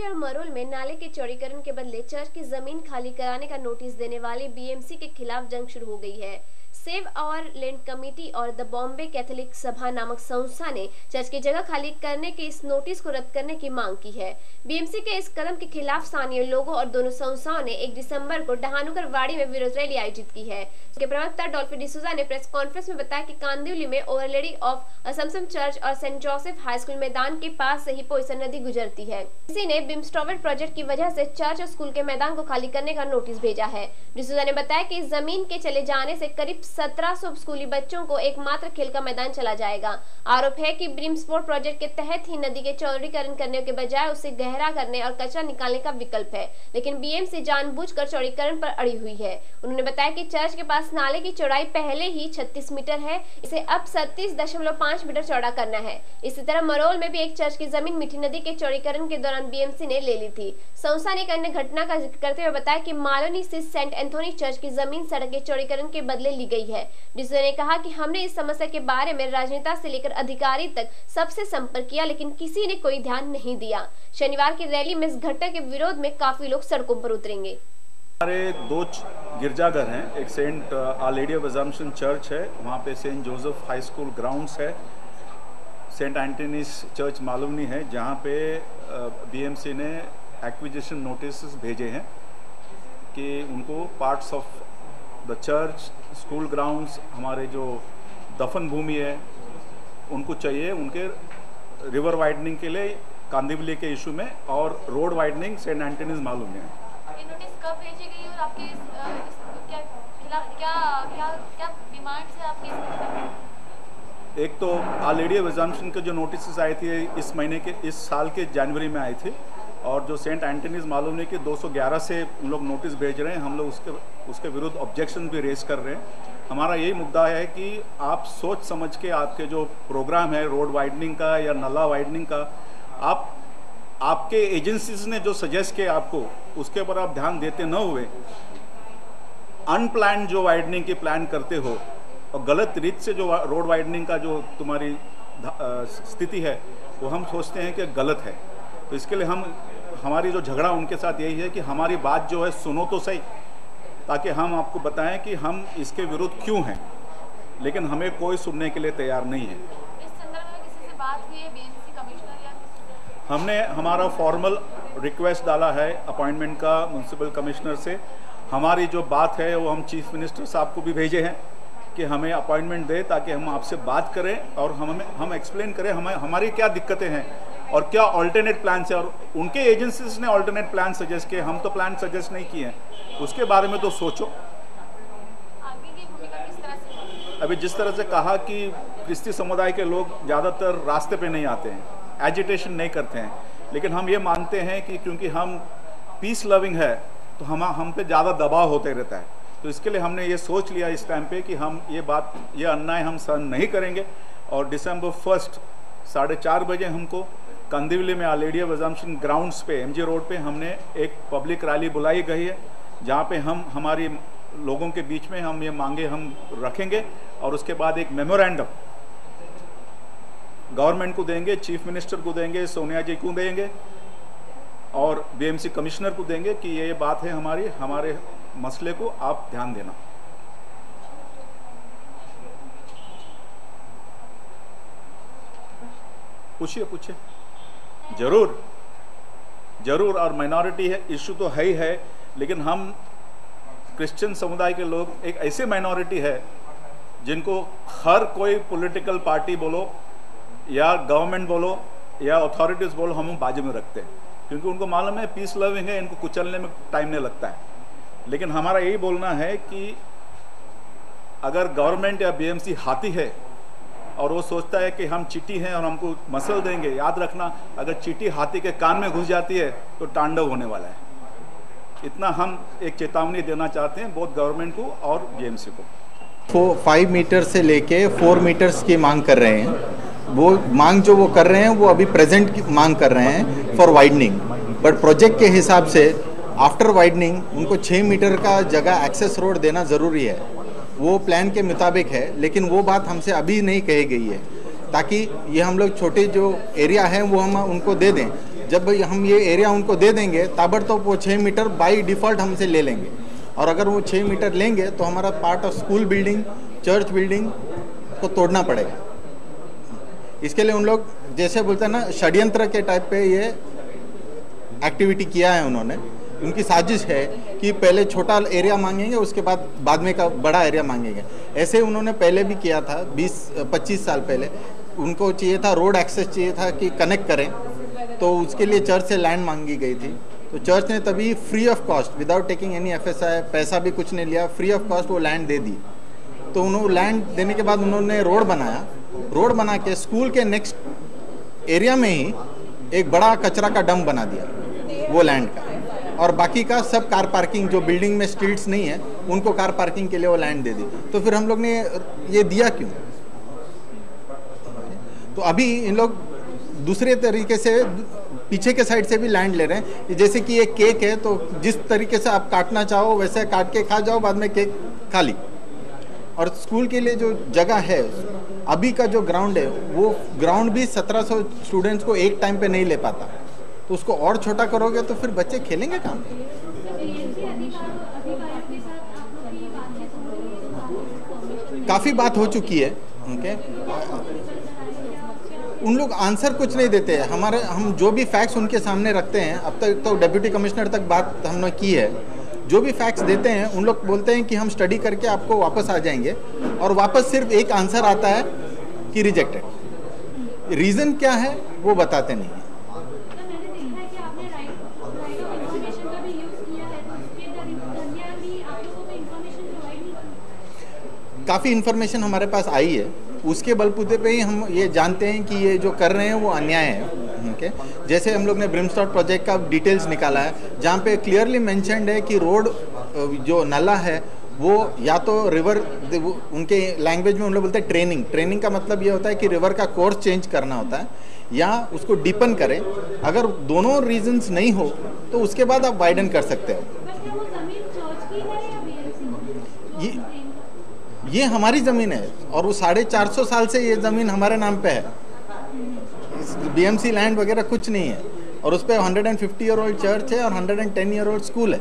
कांदिवली और मरोल में नाले के चौड़ीकरण के बदले चर्च की ज़मीन खाली कराने का नोटिस देने वाले बीएमसी के खिलाफ जंग शुरू हो गई है। सेव आवर लैंड कमेटी और द बॉम्बे कैथोलिक सभा नामक संस्था ने चर्च की जगह खाली करने के इस नोटिस को रद्द करने की मांग की है। बीएमसी के इस कदम के खिलाफ स्थानीय लोगों और दोनों संस्थाओं ने एक दिसंबर को डहानुकर वाड़ी में विरोध रैली आयोजित की है। उसके प्रवक्ता डॉल्फिन डिसूजा ने प्रेस कॉन्फ्रेंस में बताया कि कांदिवली में our lady of assumption church और सेंट जोसेफ हाई स्कूल मैदान के पास से ही पोइसन नदी गुजरती है। इसी ने बिमस्टॉवेट प्रोजेक्ट की वजह से चर्च और स्कूल के मैदान को खाली करने का नोटिस भेजा है। डिसूजा ने बताया की ज़मीन के चले जाने से करीब 1700 स्कूली बच्चों को एकमात्र खेल का मैदान चला जाएगा। आरोप है कि ब्रिम स्पोर्ट प्रोजेक्ट के तहत ही नदी के चौड़ीकरण करने के बजाय उसे गहरा करने और कचरा निकालने का विकल्प है, लेकिन बीएमसी जानबूझकर चौड़ीकरण पर अड़ी हुई है। उन्होंने बताया कि चर्च के पास नाले की चौड़ाई पहले ही 36 मीटर है, इसे अब सत्तीस मीटर चौड़ा करना है। इसी तरह मरोल में भी एक चर्च की ज़मीन मिठी नदी के चौड़ीकरण के दौरान बीएमसी ने ले ली थी। संस्था ने एक अन्य घटना का ज़िक्र करते हुए बताया कि मालोनी स्थित सेंट एंथोनी चर्च की ज़मीन सड़क के चौड़ीकरण के बदले ली गई है। डिसो ने कहा कि हमने इस समस्या के बारे में राजनेता से लेकर अधिकारी तक सबसे संपर्क किया, लेकिन किसी ने कोई ध्यान नहीं दिया। शनिवार की रैली में इस घटना के विरोध में काफ़ी लोग सड़कों पर उतरेंगे। हमारे दो गिरजाघर हैं। एक saint our lady of assumption church है, वहाँ पे saint Joseph high school grounds है। सेंट एंटनीस चर्च मालूमनी है, जहाँ पे बीएमसी ने एक्विजिशन नोटिस भेजे हैं कि उनको parts of the church school grounds हमारे जो दफन भूमि है उनको चाहिए उनके रिवर वाइडनिंग के लिए कांदिवली के इशू में और रोड वाइडनिंग सेंट एंटनीज मालूम है। ये नोटिस कब भेजी गई और आपकी इस, इस, क्या खिलाफ क्या क्या क्या डिमांड्स आपकी इसमें? एक तो आर लेडी के जो नोटिस आए थे इस महीने के इस साल के जनवरी में आए थे और जो सेंट एंटनीज मालूम है कि 211 से उन लोग नोटिस भेज रहे हैं, हम लोग उसके उसके विरुद्ध ऑब्जेक्शन भी रेज कर रहे हैं। हमारा यही मुद्दा है कि आप सोच समझ के आपके जो प्रोग्राम है, रोड वाइडनिंग का या नला वाइडनिंग का, आप, आपके एजेंसीज ने जो सजेस्ट किया आपको, उसके ऊपर आप ध्यान देते न हुए। अनप्लान जो वाइडनिंग की प्लान करते हो और गलत रीत से जो रोड वाइडनिंग का जो तुम्हारी स्थिति है, वो हम सोचते हैं कि गलत है। तो इसके लिए हम हमारी जो झगड़ा उनके साथ यही है कि हमारी बात जो है सुनो तो सही ताकि हम आपको बताएँ कि हम इसके विरुद्ध क्यों हैं। लेकिन हमें कोई सुनने के लिए तैयार नहीं है। इस संदर्भ में किसी से बात हुई है बीएमसी कमिश्नर या हमने हमारा फॉर्मल रिक्वेस्ट डाला है अपॉइंटमेंट का म्यूनसिपल कमिश्नर से। हमारी जो बात है वो हम चीफ मिनिस्टर साहब को भी भेजे हैं। कि हमें अपॉइंटमेंट दे ताकि हम आपसे बात करें और हम हम एक्सप्लेन करें हमें, हमारी क्या दिक्कतें हैं और क्या ऑल्टरनेट प्लान है। और उनके एजेंसीज ने ऑल्टरनेट प्लान सजेस्ट किए, हम तो प्लान सजेस्ट नहीं किए हैं। उसके बारे में तो सोचो? अभी जिस तरह से कहा कि क्रिस्ती समुदाय के लोग ज़्यादातर रास्ते पे नहीं आते हैं एजिटेशन नहीं करते हैं। लेकिन हम ये मानते हैं कि क्योंकि हम पीस लविंग है तो हम हम पे ज़्यादा दबाव होते रहता है। तो इसके लिए हमने ये सोच लिया इस टाइम पे कि हम ये बात, ये अन्याय हम सहन नहीं करेंगे। और दिसंबर फ़र्स्ट साढ़े चार बजे हमको कंदिवली में our lady of assumption grounds पे एमजी रोड पे हमने एक पब्लिक रैली बुलाई गई है, जहाँ पे हम, हमारी लोगों के बीच में हम ये मांगे हम रखेंगे और उसके बाद एक मेमोरेंडम गवर्नमेंट को देंगे चीफ मिनिस्टर को देंगे, सोनिया जी को देंगे और बीएमसी कमिश्नर को देंगे कि ये बात है हमारी, हमारे मसले को आप ध्यान देना। पूछिए पूछिए। ज़रूर ज़रूर, और माइनॉरिटी है इशू तो है ही है, लेकिन हम क्रिश्चियन समुदाय के लोग, एक ऐसे माइनॉरिटी है, जिनको हर कोई पॉलिटिकल पार्टी बोलो, या गवर्नमेंट बोलो, या अथॉरिटीज़ बोलो, हम बाजू में रखते हैं। क्योंकि उनको मालूम है पीस लविंग है, इनको कुचलने में टाइम नहीं लगता है। लेकिन हमारा यही बोलना है कि अगर गवर्नमेंट या बीएमसी हाथी है और वो सोचता है कि हम चीटी हैं और हमको मसल देंगे, याद रखना, अगर चीटी हाथी के कान में घुस जाती है तो तांडव होने वाला है। इतना हम एक चेतावनी देना चाहते हैं बहुत गवर्नमेंट को और बीएमसी को। फाइव मीटर से लेके फोर मीटर्स की मांग कर रहे हैं। वो मांग जो वो कर रहे हैं, वो अभी प्रेजेंट की मांग कर रहे हैं फॉर वाइडनिंग बट प्रोजेक्ट के हिसाब से आफ्टर वाइडनिंग उनको छः मीटर का जगह एक्सेस रोड देना ज़रूरी है। वो प्लान के मुताबिक है, लेकिन वो बात हमसे अभी नहीं कही गई है। ताकि ये हम लोग छोटे जो एरिया हैं, वो हम उनको दे दें। जब हम ये एरिया उनको दे देंगे, ताबड़ तो वो छः मीटर बाई डिफ़ॉल्ट हमसे ले लेंगे। और अगर वो छः मीटर लेंगे तो हमारा part of school building church building को तोड़ना पड़ेगा। इसके लिए उन लोग जैसे बोलते हैं ना, षड्यंत्र के टाइप पे ये एक्टिविटी किया है उन्होंने। उनकी साजिश है कि पहले छोटा एरिया मांगेंगे, उसके बाद बाद में का बड़ा एरिया मांगेंगे। ऐसे उन्होंने पहले भी किया था 20 25 साल पहले। उनको चाहिए था रोड एक्सेस चाहिए था कि कनेक्ट करें। तो उसके लिए चर्च से लैंड मांगी गई थी। तो चर्च ने तभी free of cost without taking any FSI पैसा भी कुछ नहीं लिया फ्री ऑफ़ कॉस्ट वो लैंड दे दी। तो उन्होंने लैंड देने के बाद उन्होंने रोड बनाया। रोड बना के स्कूल के नेक्स्ट एरिया में ही एक बड़ा कचरा का डंप बना दिया, वो लैंड का। और बाकी का सब कार पार्किंग, जो बिल्डिंग में स्ट्रीट्स नहीं है, उनको कार पार्किंग के लिए वो लैंड दे दी। तो फिर हम लोग ने ये दिया क्यों? तो अभी इन लोग दूसरे तरीके से, पीछे के साइड से भी लैंड ले रहे हैं। जैसे कि ये केक है तो जिस तरीके से आप काटना चाहो, वैसे काट के खा जाओ, बाद में केक खा ली। और स्कूल के लिए जो जगह है अभी का जो ग्राउंड है, वो ग्राउंड भी 1700 स्टूडेंट्स को एक टाइम पे नहीं ले पाता। तो उसको और छोटा करोगे तो फिर बच्चे खेलेंगे कहाँ काफ़ी बात हो चुकी है ओके उन लोग आंसर कुछ नहीं देते हैं। हमारे, हम जो भी फैक्ट्स उनके सामने रखते हैं, अब तक तो डिप्यूटी कमिश्नर तक बात हमने की है। जो भी फैक्ट्स देते हैं, उन लोग बोलते हैं कि हम स्टडी करके आपको वापस आ जाएँगे। और वापस सिर्फ़ एक आंसर आता है कि रिजेक्टेड रीज़न क्या है वो बताते नहीं हैं। काफ़ी इन्फॉर्मेशन हमारे पास आई है। उसके बलबूते पे ही हम ये जानते हैं कि ये जो कर रहे हैं वो अन्याय है। ओके जैसे हम लोग ने ब्रिमस्टॉट प्रोजेक्ट का डिटेल्स निकाला है जहाँ पे क्लियरली मैंशनड है कि रोड जो नला है वो या तो रिवर उनके लैंग्वेज में उन लोग बोलते हैं ट्रेनिंग ट्रेनिंग का मतलब ये होता है कि रिवर का कोर्स चेंज करना होता है, या उसको डीपन करें। अगर दोनों रीजंस नहीं हो तो उसके बाद आप वाइडन कर सकते हो। ये ये हमारी ज़मीन है, और वो साढ़े चार सौ साल से ये ज़मीन हमारे नाम पे है। बीएमसी लैंड वगैरह कुछ नहीं है, और उस पर hundred and fifty year old church है, और hundred and ten year old school है।